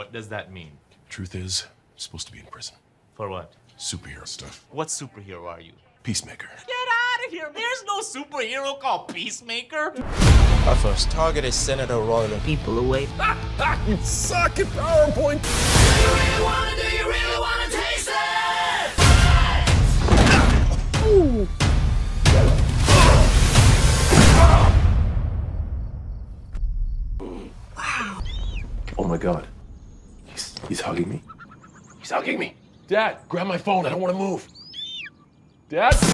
What does that mean? Truth is, I'm supposed to be in prison. For what? Superhero stuff. What superhero are you? Peacemaker. Get out of here! There's no superhero called Peacemaker! Our first target is Senator Royland. People away. you suck at PowerPoint! Oh my god. He's, hugging me. He's hugging me. Dad, grab my phone. I don't want to move. Dad?